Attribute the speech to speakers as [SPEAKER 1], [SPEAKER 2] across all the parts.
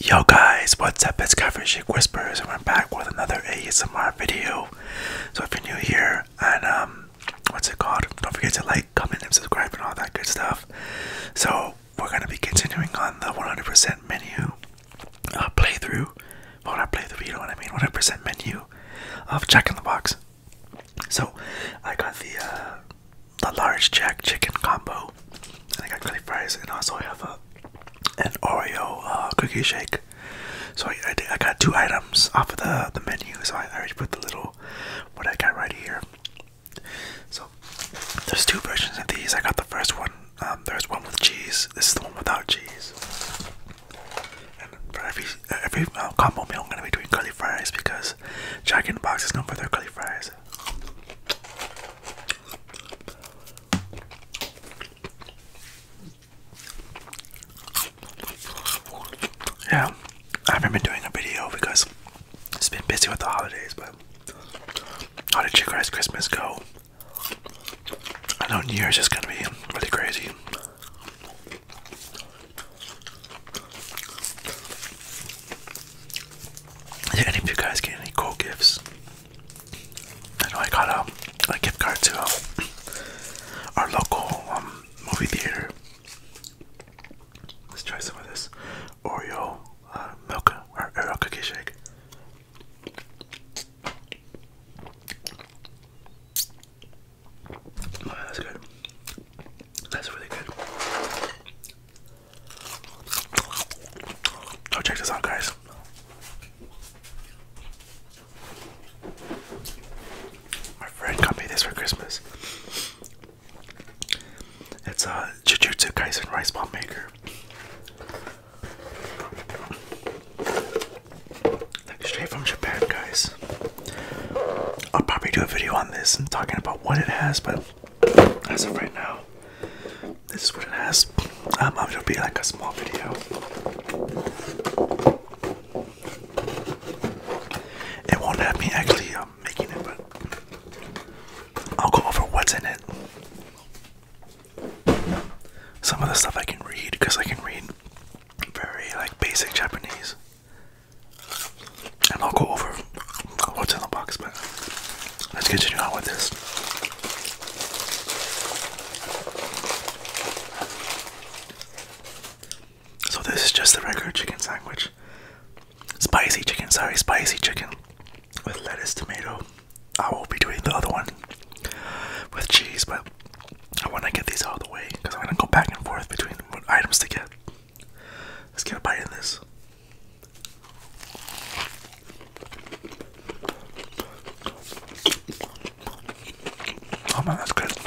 [SPEAKER 1] Yo guys, what's up? It's Calvert Sheik Whispers and we're back with another ASMR video. So if you're new here and um what's it called? Don't forget to like, comment, and subscribe and all that good stuff. So we're gonna be continuing on the 100% menu uh, playthrough. Well not playthrough, you know what I mean, 100% menu of Jack in the Box. So I got the uh the large Jack chicken combo. And I got curly fries and also I have a an Oreo uh, cookie shake. So I, I, I, got two items off of the, the menu. So I, I already put the little what I got right here. So there's two versions of these. I got the first one. Um, there's one with cheese. This is the one without cheese. And for every every uh, combo meal, I'm gonna be doing curly fries because Jack in the Box is known for their curly fries. Yeah, I haven't been doing a video because it's been busy with the holidays, but how did you guys' Christmas go? I know New Year's is gonna be really crazy. Did any of you guys get any cool gifts? I know I got um, a gift card to um, our local um, movie theater. Let's try some of this Oreo uh, milk or Oreo cookie shake. Oh, that's good. That's really good. Oh, check this out, guys. My friend got me this for Christmas. It's a Jujutsu Kaisen rice ball maker. Like straight from Japan, guys. I'll probably do a video on this and talking about what it has, but as of right now, this is what it has. Um, it'll be like a small video. It won't have me actually um, making it, but I'll go over what's in it. Some of the stuff I can read because I can read very like basic Japanese. And I'll go over what's in the box, but continue on with this. So this is just the regular chicken sandwich. Spicy chicken, sorry, spicy chicken with lettuce, tomato. I will be doing the other one with cheese, but I want to get these out of the way because I'm gonna go back and forth between what items to get. Let's get a bite of this. Oh man, that's good.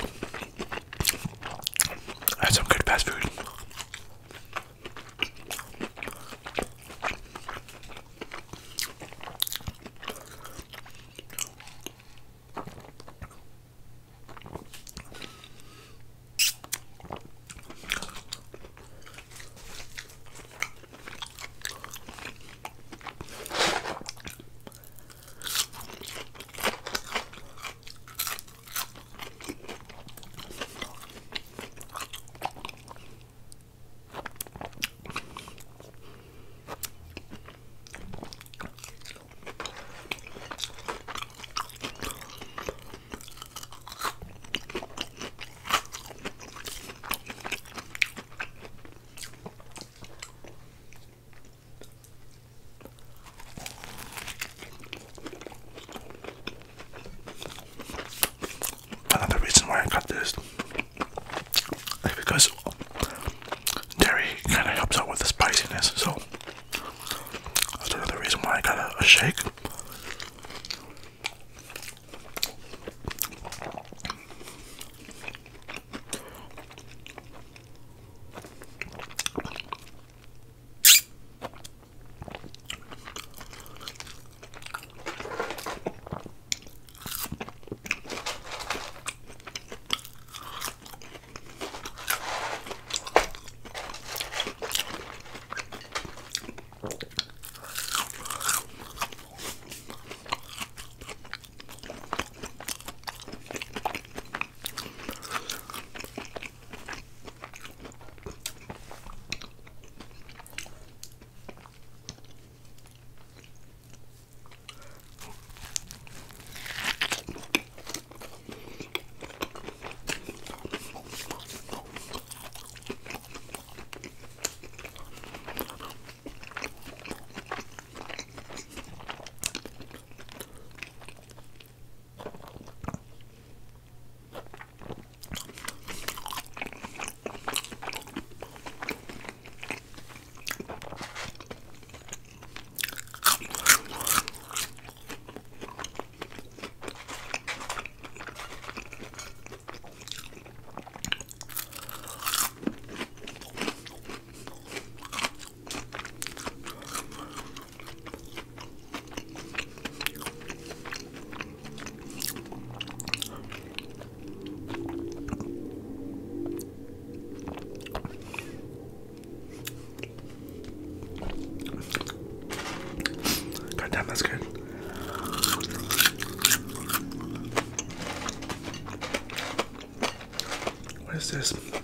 [SPEAKER 1] What is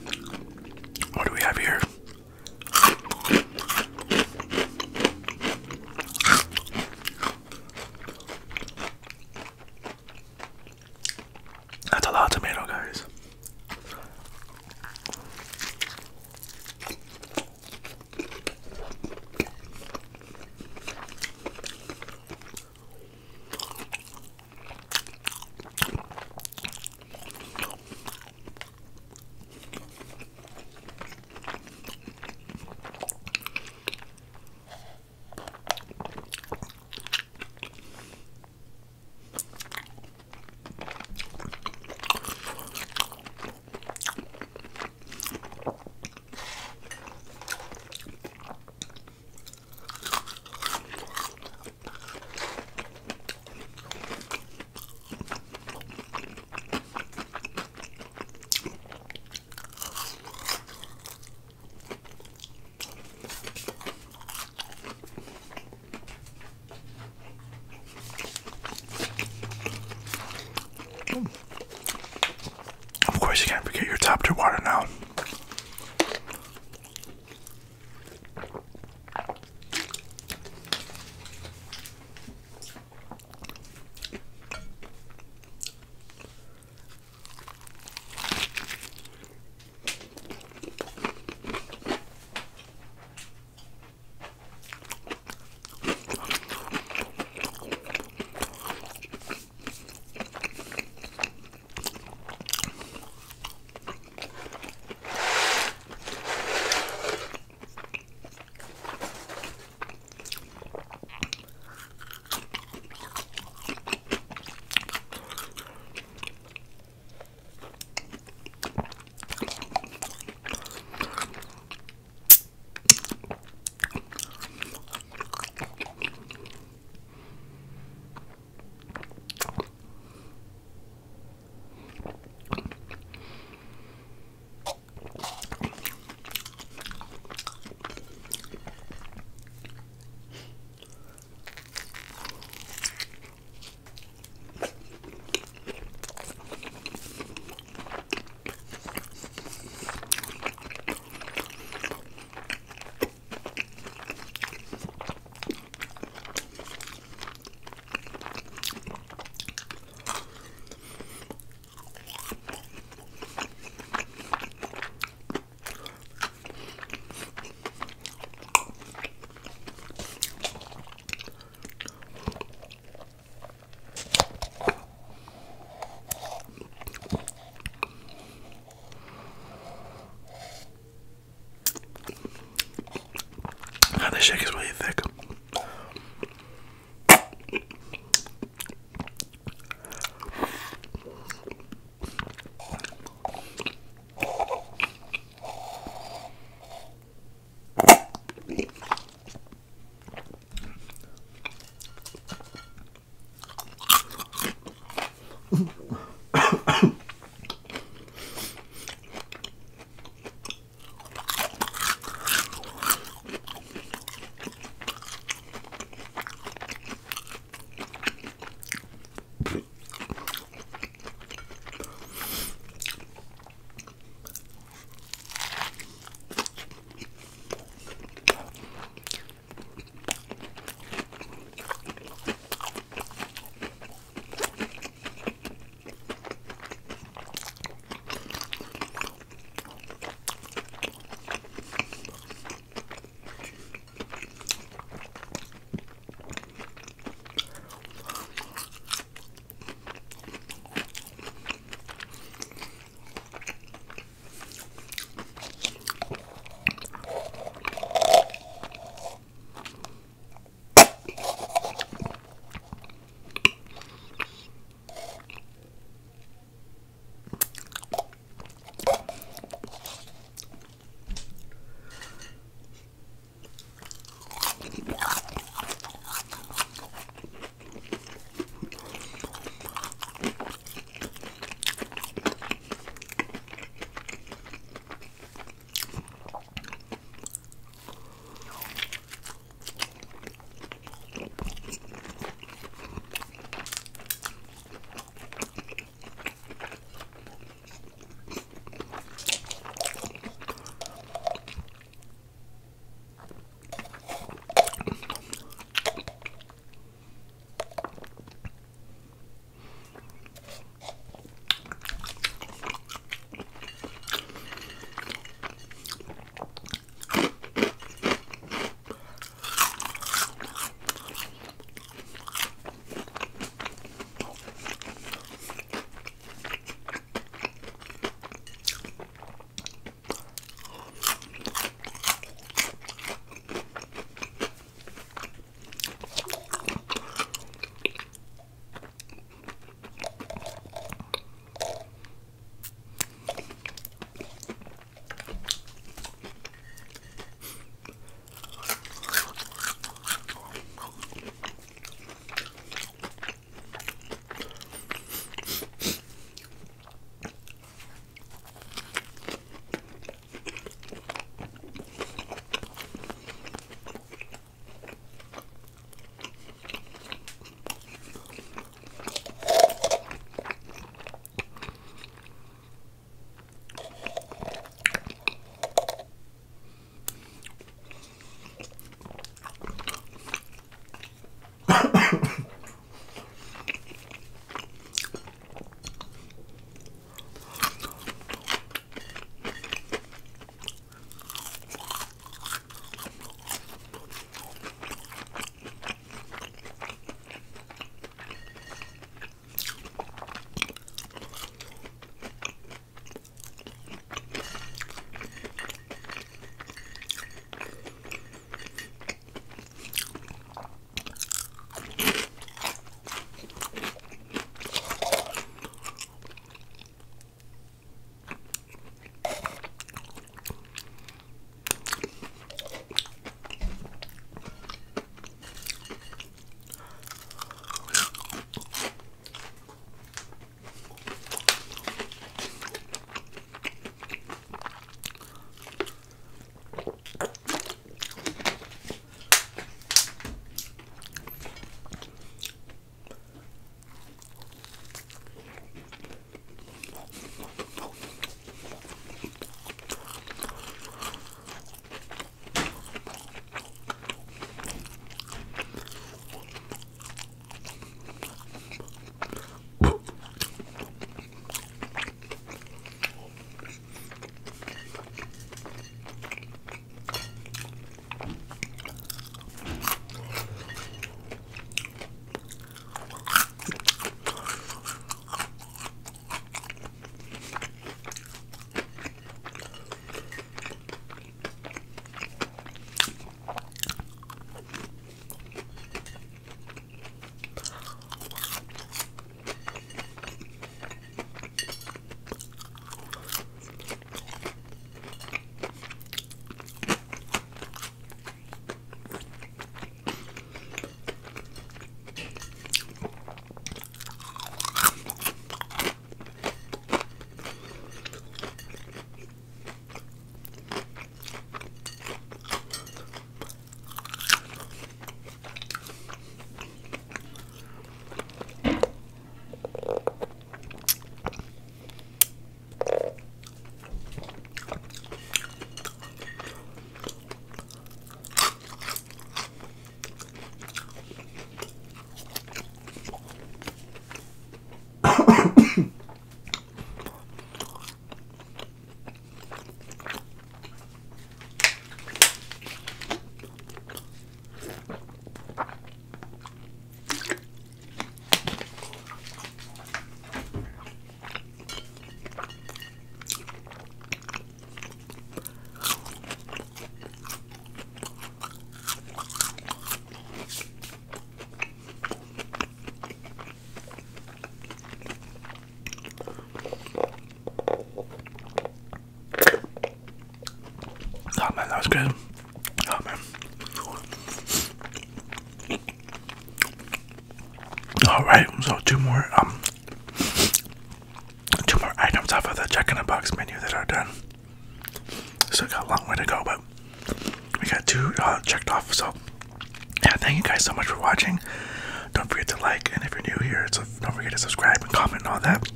[SPEAKER 1] All right, so two more um two more items off of the Jack in a Box menu that are done. Still got a long way to go, but we got two uh, checked off. So yeah, thank you guys so much for watching. Don't forget to like, and if you're new here, so don't forget to subscribe and comment and all that.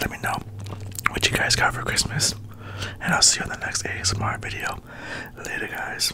[SPEAKER 1] Let me know what you guys got for Christmas, and I'll see you in the next ASMR video. Later, guys.